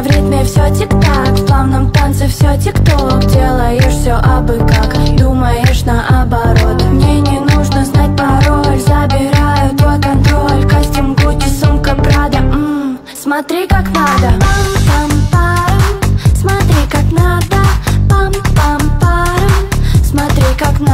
время в ритме все тик-так. В плавном танце все тик-ток. Делаешь все абы как. Думаешь наоборот Мне не нужно знать пароль. Забираю твой контроль. Костюм Гуччи, сумка Прада. Ммм, смотри как надо. Пам-пам-пам Смотри как надо. Пам-пам-пам Смотри как надо